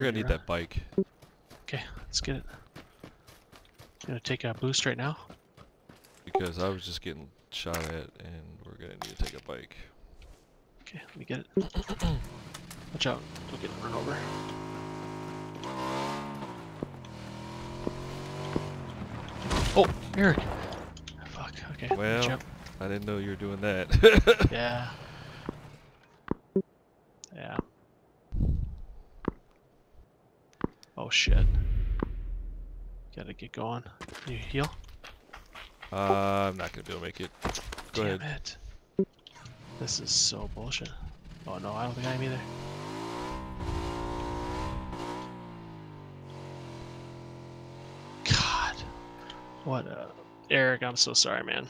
We're gonna need that bike. Okay, let's get it. Gonna take a boost right now. Because I was just getting shot at and we're gonna need to take a bike. Okay, let me get it. Watch out, don't get run over. Oh, Eric! Fuck, okay. Well, jump. I didn't know you were doing that. Yeah. Oh shit. Gotta get going. Can you heal? uh, I'm not gonna be able to make it. Go Damn ahead. it. This is so bullshit. Oh no, I don't think I am either. God. What a... Eric, I'm so sorry, man.